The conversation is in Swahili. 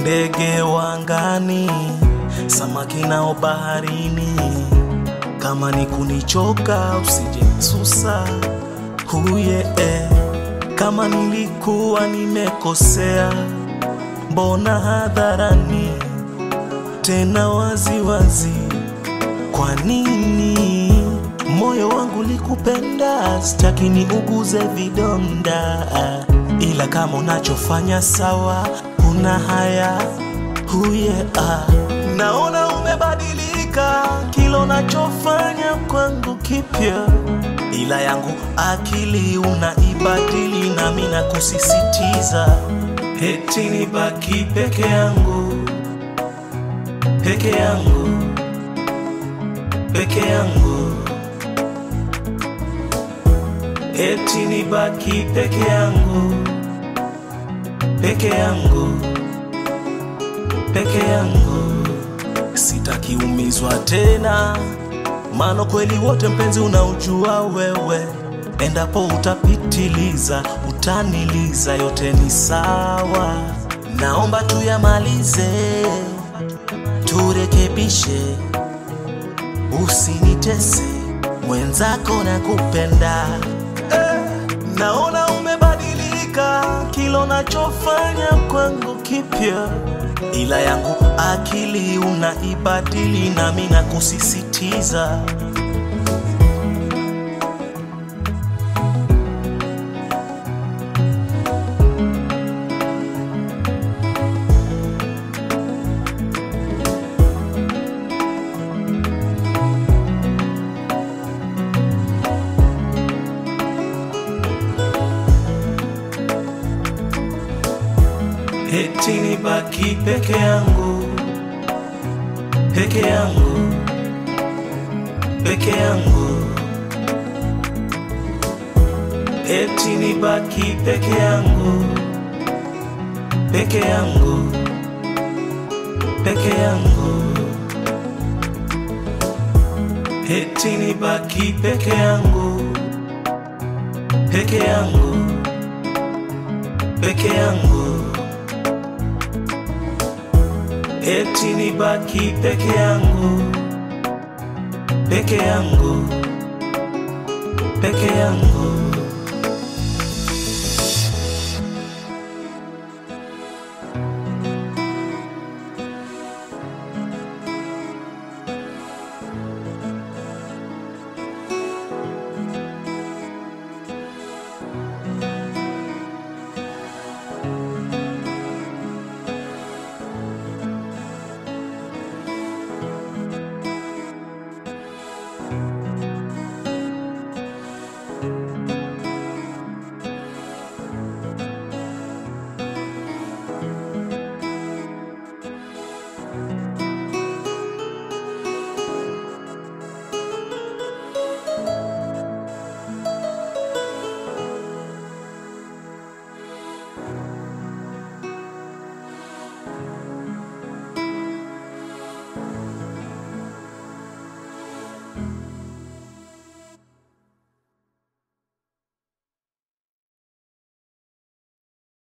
Ndege wangani samaki nao baharini, kama ni kunichoka usijenisusa huye eh. Kama nilikuwa nimekosea, mbona hadharani tena waziwazi wazi. Kwa nini moyo wangu likupenda, sitaki niuguze vidonda ila kama unachofanya sawa, una haya. Huye ah. Naona umebadilika, kila unachofanya kwangu kipya, ila yangu akili unaibadili, nami Heti eti nibaki peke yangu, peke yangu, peke yangu, eti nibaki peke yangu, peke yangu, peke yangu, sitaki umizwa tena, maana kweli wote mpenzi unaujua wewe, endapo utapitiliza utaniliza, yote ni sawa, naomba tuyamalize, turekebishe, usinitese. Mwenzako na kupenda unachofanya kwangu kipya, ila yangu akili unaibadili, nami nakusisitiza eti nibaki peke yangu, peke yangu, peke yangu, eti nibaki peke yangu, peke yangu, peke yangu, eti nibaki peke yangu, peke yangu, peke yangu eti nibaki peke yangu, peke yangu, peke yangu.